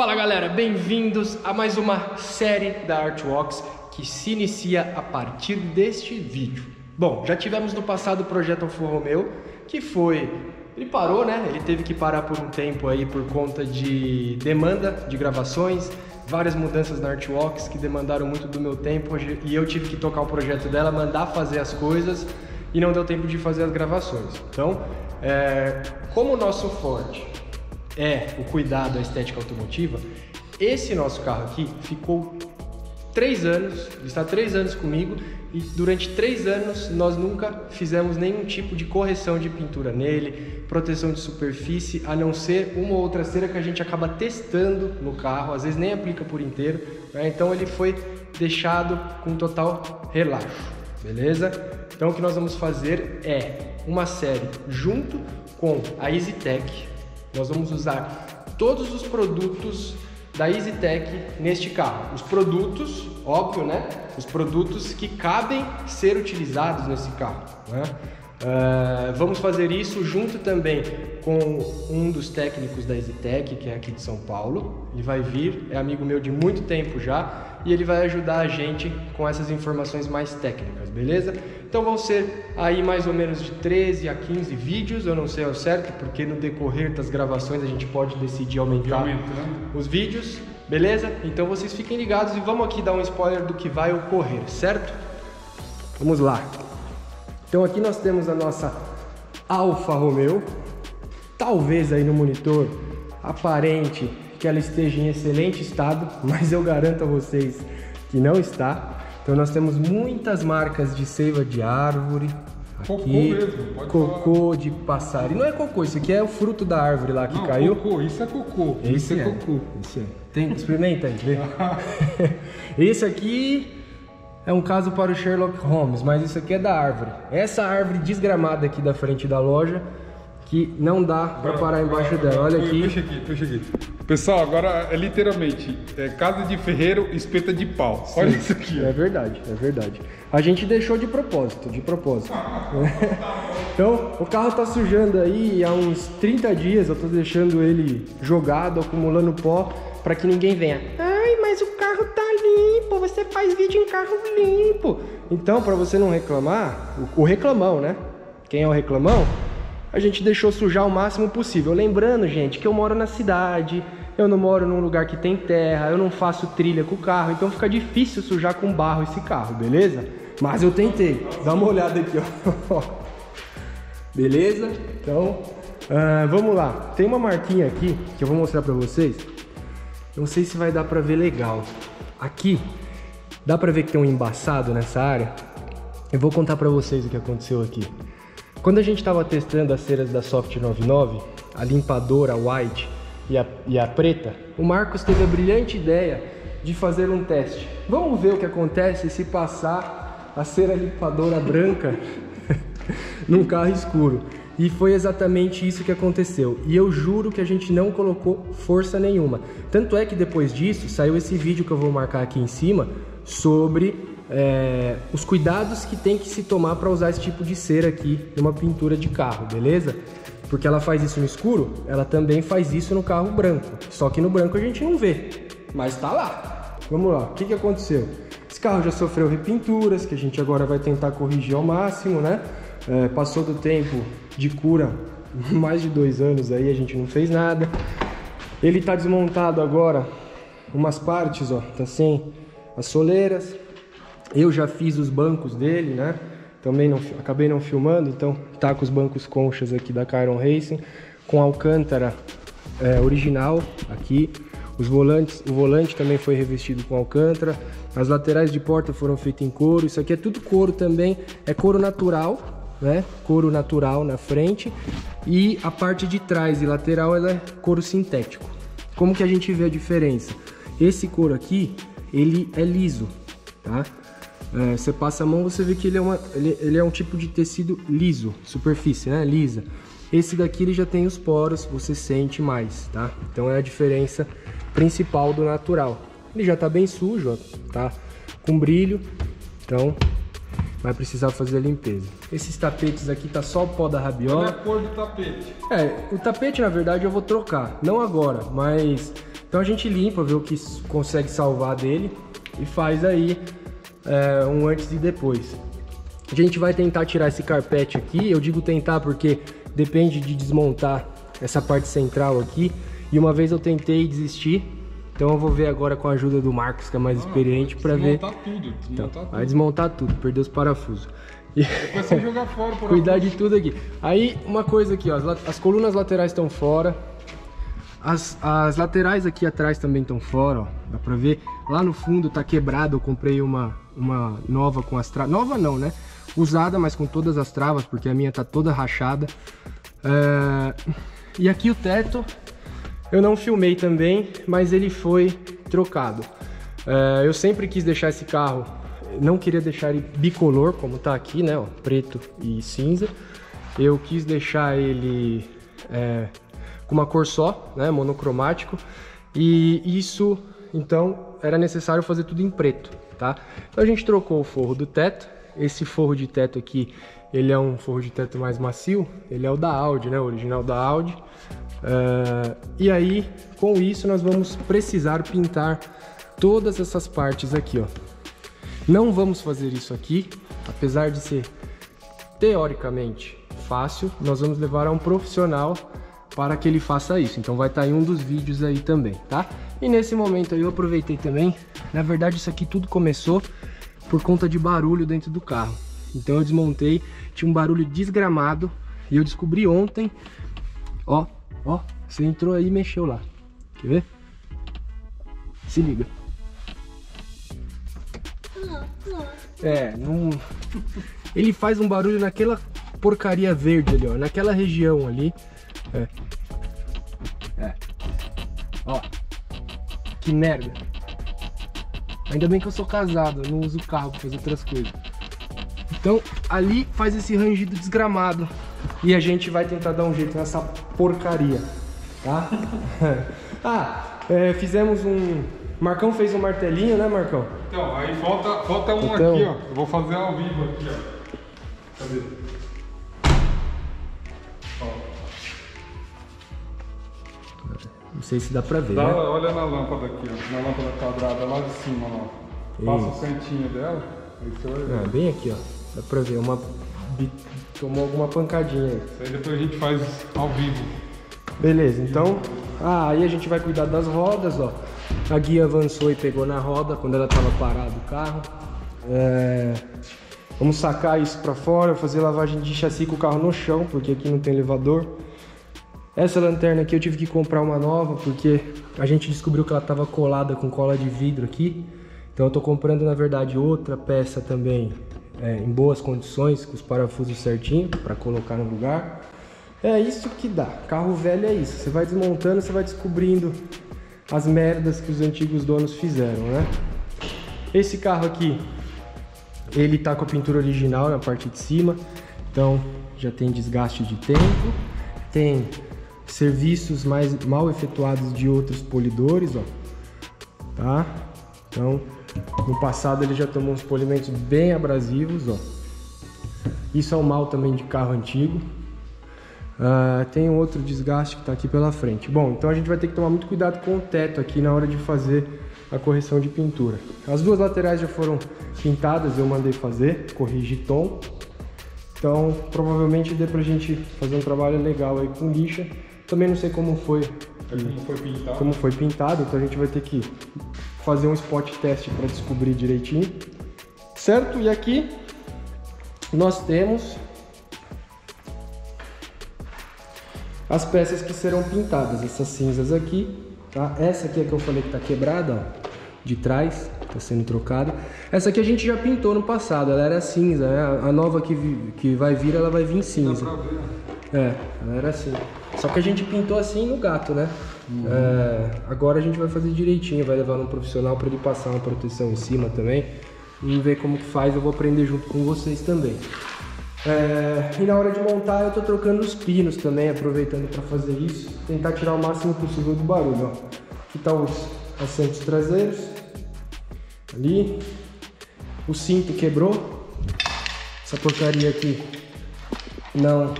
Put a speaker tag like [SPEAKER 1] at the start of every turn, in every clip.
[SPEAKER 1] Fala galera, bem-vindos a mais uma série da Artworks que se inicia a partir deste vídeo. Bom, já tivemos no passado o projeto Alfa Romeo, que foi. Ele parou, né? Ele teve que parar por um tempo aí por conta de demanda de gravações, várias mudanças na Artworks que demandaram muito do meu tempo e eu tive que tocar o projeto dela, mandar fazer as coisas e não deu tempo de fazer as gravações. Então, é, como o nosso forte é o cuidado à estética automotiva, esse nosso carro aqui ficou três anos, ele está três anos comigo e durante três anos nós nunca fizemos nenhum tipo de correção de pintura nele, proteção de superfície, a não ser uma ou outra cera que a gente acaba testando no carro, às vezes nem aplica por inteiro, né? então ele foi deixado com total relaxo, beleza? Então o que nós vamos fazer é uma série junto com a EasyTech, nós vamos usar todos os produtos da EasyTech neste carro. Os produtos, óbvio, né? Os produtos que cabem ser utilizados nesse carro. Né? Uh, vamos fazer isso junto também com um dos técnicos da EasyTech, que é aqui de São Paulo. Ele vai vir, é amigo meu de muito tempo já, e ele vai ajudar a gente com essas informações mais técnicas, beleza? Então vão ser aí mais ou menos de 13 a 15 vídeos, eu não sei ao certo, porque no decorrer das gravações a gente pode decidir aumentar
[SPEAKER 2] Aumenta, né?
[SPEAKER 1] os vídeos, beleza? Então vocês fiquem ligados e vamos aqui dar um spoiler do que vai ocorrer, certo? Vamos lá. Então aqui nós temos a nossa Alfa Romeo, talvez aí no monitor aparente que ela esteja em excelente estado, mas eu garanto a vocês que não está. Então nós temos muitas marcas de seiva de árvore.
[SPEAKER 2] Cocô
[SPEAKER 1] Aqui,
[SPEAKER 2] mesmo, pode
[SPEAKER 1] cocô de passarinho. Não é cocô, isso aqui é o fruto da árvore lá que
[SPEAKER 2] Não,
[SPEAKER 1] caiu.
[SPEAKER 2] cocô, isso é cocô.
[SPEAKER 1] Esse
[SPEAKER 2] isso é,
[SPEAKER 1] é.
[SPEAKER 2] cocô.
[SPEAKER 1] Isso é. Tem, experimenta aí, vê. Esse aqui é um caso para o Sherlock Holmes, mas isso aqui é da árvore. Essa árvore desgramada aqui da frente da loja, que não dá para parar embaixo dela. Olha aqui.
[SPEAKER 2] Puxa aqui, puxa aqui. Pessoal, agora é literalmente é casa de ferreiro, espeta de pau. Olha isso aqui.
[SPEAKER 1] É verdade, é verdade. A gente deixou de propósito, de propósito. então, o carro tá sujando aí há uns 30 dias, eu tô deixando ele jogado, acumulando pó, para que ninguém venha. Ai, mas o carro tá limpo, você faz vídeo em carro limpo. Então, para você não reclamar, o reclamão, né? Quem é o reclamão? A gente deixou sujar o máximo possível. Lembrando, gente, que eu moro na cidade, eu não moro num lugar que tem terra, eu não faço trilha com o carro, então fica difícil sujar com barro esse carro, beleza? Mas eu tentei. Dá uma olhada aqui, ó. Beleza? Então, ah, vamos lá. Tem uma marquinha aqui que eu vou mostrar pra vocês. Não sei se vai dar pra ver legal. Aqui, dá pra ver que tem um embaçado nessa área? Eu vou contar pra vocês o que aconteceu aqui. Quando a gente estava testando as ceras da Soft 99, a limpadora white e a, e a preta, o Marcos teve a brilhante ideia de fazer um teste. Vamos ver o que acontece se passar a cera limpadora branca num carro escuro. E foi exatamente isso que aconteceu. E eu juro que a gente não colocou força nenhuma. Tanto é que depois disso saiu esse vídeo que eu vou marcar aqui em cima sobre é, os cuidados que tem que se tomar para usar esse tipo de cera aqui numa pintura de carro, beleza? Porque ela faz isso no escuro, ela também faz isso no carro branco. Só que no branco a gente não vê, mas tá lá. Vamos lá, o que, que aconteceu? Esse carro já sofreu repinturas, que a gente agora vai tentar corrigir ao máximo, né? É, passou do tempo de cura, mais de dois anos aí, a gente não fez nada. Ele tá desmontado agora, umas partes, ó, tá sem as soleiras. Eu já fiz os bancos dele, né? Também não, acabei não filmando, então tá com os bancos conchas aqui da Chiron Racing, com alcântara é, original aqui. Os volantes, o volante também foi revestido com alcântara. As laterais de porta foram feitas em couro. Isso aqui é tudo couro também, é couro natural, né? Couro natural na frente e a parte de trás e lateral ela é couro sintético. Como que a gente vê a diferença? Esse couro aqui, ele é liso, tá? É, você passa a mão, você vê que ele é, uma, ele, ele é um tipo de tecido liso, superfície, né? Lisa. Esse daqui ele já tem os poros, você sente mais, tá? Então é a diferença principal do natural. Ele já tá bem sujo, ó, tá? Com brilho, então vai precisar fazer a limpeza. Esses tapetes aqui tá só o pó da
[SPEAKER 2] Olha a
[SPEAKER 1] rabiola.
[SPEAKER 2] cor do tapete.
[SPEAKER 1] É, o tapete na verdade eu vou trocar, não agora, mas Então a gente limpa, vê o que consegue salvar dele e faz aí é, um antes e depois. A gente vai tentar tirar esse carpete aqui, eu digo tentar porque depende de desmontar essa parte central aqui. E uma vez eu tentei desistir, então eu vou ver agora com a ajuda do Marcos, que é mais ah, experiente, para ver.
[SPEAKER 2] Desmontar tudo, desmontar
[SPEAKER 1] então,
[SPEAKER 2] tudo.
[SPEAKER 1] Vai desmontar tudo, perder os parafusos.
[SPEAKER 2] E... Depois você jogar fora por
[SPEAKER 1] Cuidar de tudo aqui. Aí, uma coisa aqui, ó, as, as colunas laterais estão fora. As, as laterais aqui atrás também estão fora, ó. Dá pra ver. Lá no fundo tá quebrado, eu comprei uma, uma nova com as travas. Nova não, né? Usada, mas com todas as travas, porque a minha tá toda rachada. É... E aqui o teto, eu não filmei também, mas ele foi trocado. É... Eu sempre quis deixar esse carro, não queria deixar ele bicolor, como tá aqui, né? Ó, preto e cinza. Eu quis deixar ele... É com uma cor só, né, monocromático, e isso, então, era necessário fazer tudo em preto, tá? Então a gente trocou o forro do teto, esse forro de teto aqui, ele é um forro de teto mais macio, ele é o da Audi, né, o original da Audi, uh, e aí, com isso, nós vamos precisar pintar todas essas partes aqui, ó. Não vamos fazer isso aqui, apesar de ser teoricamente fácil, nós vamos levar a um profissional para que ele faça isso. Então vai estar tá em um dos vídeos aí também, tá? E nesse momento eu aproveitei também, na verdade isso aqui tudo começou por conta de barulho dentro do carro. Então eu desmontei, tinha um barulho desgramado e eu descobri ontem, ó, ó, você entrou aí e mexeu lá. Quer ver? Se liga. É, não... Ele faz um barulho naquela porcaria verde ali, ó, naquela região ali. É. Que merda. Ainda bem que eu sou casado, eu não uso carro pra fazer outras coisas. Então, ali faz esse rangido desgramado. E a gente vai tentar dar um jeito nessa porcaria, tá? ah, é, fizemos um... Marcão fez um martelinho, né, Marcão?
[SPEAKER 2] Então, aí falta, falta um então... aqui, ó. Eu vou fazer ao vivo aqui, ó. Cadê?
[SPEAKER 1] Não sei se dá pra ver,
[SPEAKER 2] dá,
[SPEAKER 1] né?
[SPEAKER 2] Olha na lâmpada aqui, ó, na lâmpada quadrada lá de cima, ó. Passa o cantinho dela, aí você vai ver.
[SPEAKER 1] Ah, bem aqui, ó. Dá pra ver, uma... tomou alguma pancadinha aí.
[SPEAKER 2] Isso aí depois a gente faz ao vivo.
[SPEAKER 1] Beleza, então... Ah, aí a gente vai cuidar das rodas, ó. A guia avançou e pegou na roda quando ela tava parada o carro. É... Vamos sacar isso pra fora, fazer lavagem de chassi com o carro no chão, porque aqui não tem elevador. Essa lanterna aqui eu tive que comprar uma nova porque a gente descobriu que ela estava colada com cola de vidro aqui. Então eu estou comprando na verdade outra peça também é, em boas condições, com os parafusos certinho para colocar no lugar. É isso que dá. Carro velho é isso. Você vai desmontando, você vai descobrindo as merdas que os antigos donos fizeram, né? Esse carro aqui, ele tá com a pintura original na parte de cima, então já tem desgaste de tempo, tem serviços mais mal efetuados de outros polidores, ó, tá? Então, no passado ele já tomou uns polimentos bem abrasivos, ó. Isso é um mal também de carro antigo. Uh, tem outro desgaste que está aqui pela frente. Bom, então a gente vai ter que tomar muito cuidado com o teto aqui na hora de fazer a correção de pintura. As duas laterais já foram pintadas, eu mandei fazer, corrigi tom. Então, provavelmente dê pra gente fazer um trabalho legal aí com lixa também não sei como foi,
[SPEAKER 2] como foi pintado.
[SPEAKER 1] Como foi pintado, então a gente vai ter que fazer um spot teste para descobrir direitinho. Certo? E aqui nós temos as peças que serão pintadas, essas cinzas aqui, tá? Essa aqui é que eu falei que está quebrada, ó, de trás, está sendo trocada. Essa aqui a gente já pintou no passado, ela era cinza, né? A nova que, que vai vir, ela vai vir cinza. É, ela era assim. Só que a gente pintou assim no gato, né? Uhum. É, agora a gente vai fazer direitinho, vai levar um profissional para ele passar uma proteção em cima também. Vamos ver como que faz, eu vou aprender junto com vocês também. É, e na hora de montar eu tô trocando os pinos também, aproveitando para fazer isso. Tentar tirar o máximo possível do barulho, ó. Aqui tá os assentos traseiros. Ali. O cinto quebrou. Essa porcaria aqui não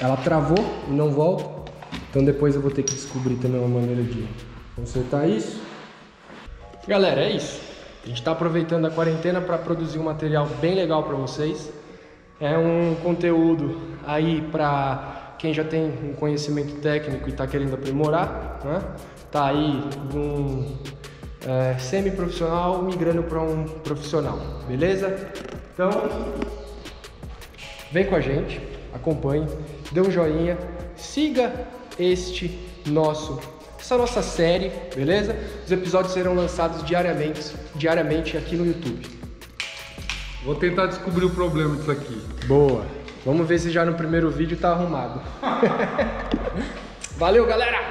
[SPEAKER 1] ela travou e não volta. Então depois eu vou ter que descobrir também uma maneira de Consertar isso. Galera, é isso. A gente está aproveitando a quarentena para produzir um material bem legal para vocês. É um conteúdo aí para quem já tem um conhecimento técnico e está querendo aprimorar, né? Tá aí de um é, semi-profissional migrando para um profissional, beleza? Então, vem com a gente, acompanhe, dê um joinha, siga este nosso essa nossa série, beleza? Os episódios serão lançados diariamente, diariamente aqui no YouTube.
[SPEAKER 2] Vou tentar descobrir o problema disso aqui.
[SPEAKER 1] Boa. Vamos ver se já no primeiro vídeo tá arrumado. Valeu, galera!